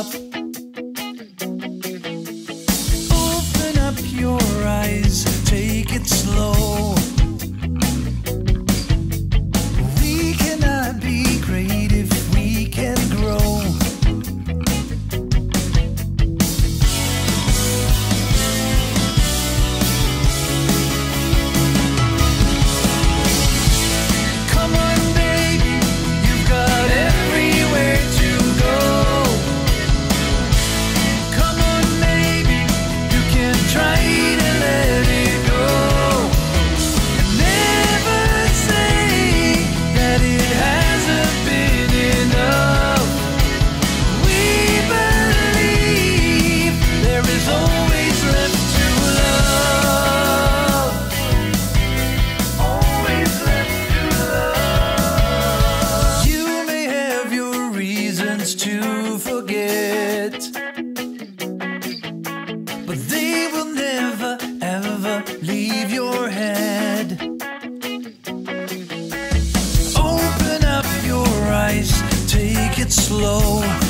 up. Open up your eyes, take it slow. to forget. But they will never, ever leave your head. Open up your eyes, take it slow.